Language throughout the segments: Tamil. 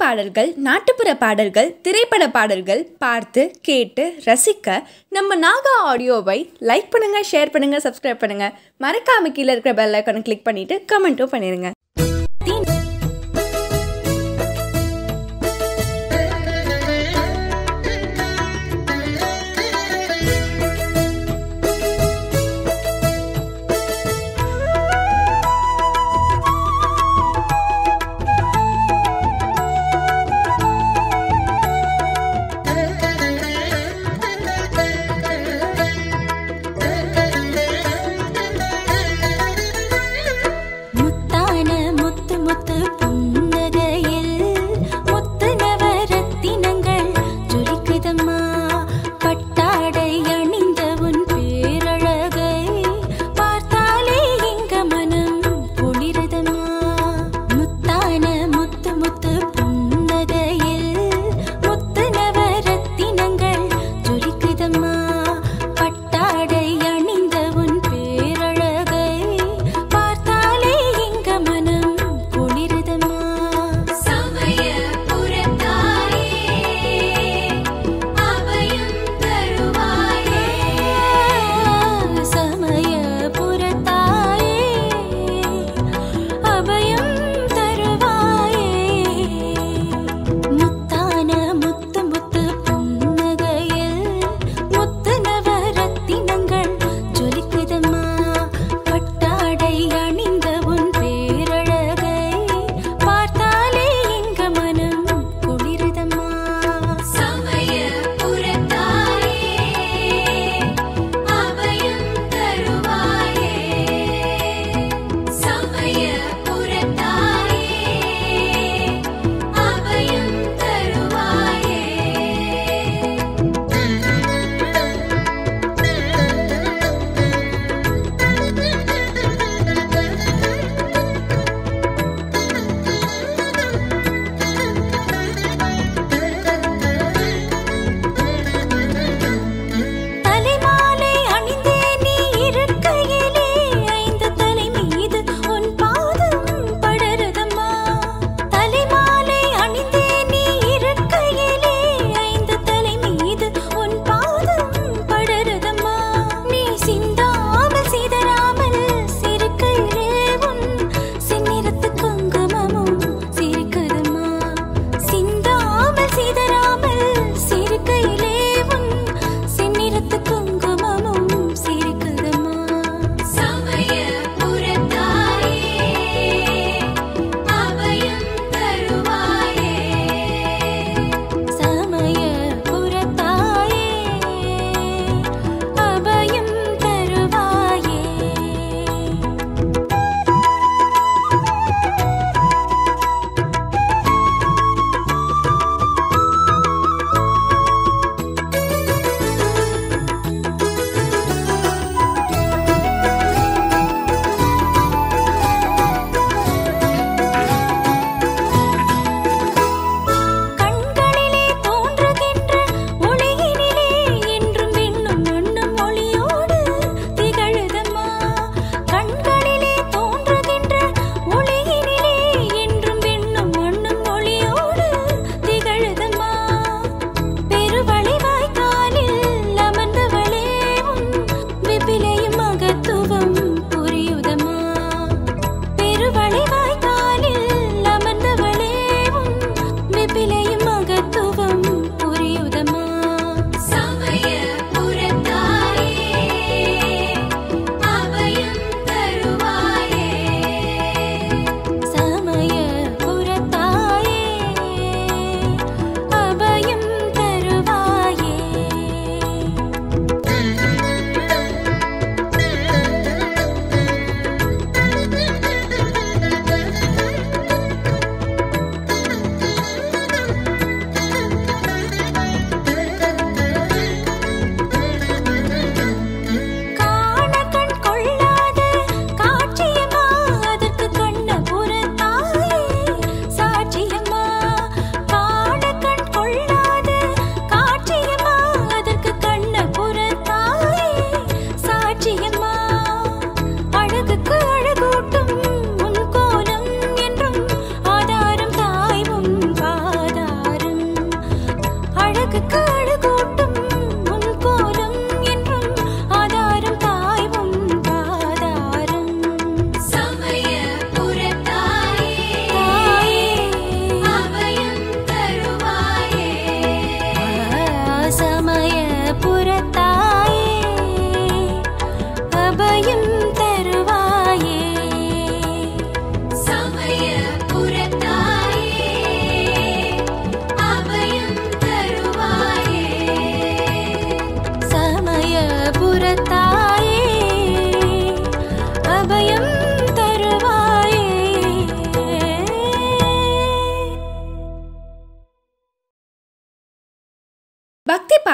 பாடல்கள் நாட்டுப்புற பாடல்கள் திரைப்பட பாடல்கள் பார்த்து கேட்டு ரசிக்க நம்ம நாகா ஆடியோவை லைக் பண்ணுங்கள் ஷேர் பண்ணுங்கள் சப்ஸ்கிரைப் பண்ணுங்கள் மறக்காம கீழே இருக்கிற பெல் ஐக்கனை கிளிக் பண்ணிவிட்டு கமெண்ட்டும் பண்ணிடுங்க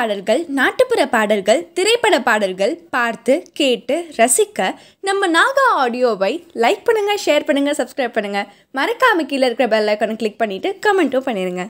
பாடல்கள் நாட்டுப்புற பாடல்கள் திரைப்பட பாடல்கள் பார்த்து கேட்டு ரசிக்க நம்ம நாகா ஆடியோவை லைக் பண்ணுங்கள் ஷேர் பண்ணுங்கள் சப்ஸ்கிரைப் பண்ணுங்கள் மறக்காம கீழே இருக்கிற பெல் ஐக்கனை கிளிக் பண்ணிவிட்டு கமெண்ட்டும் பண்ணிடுங்க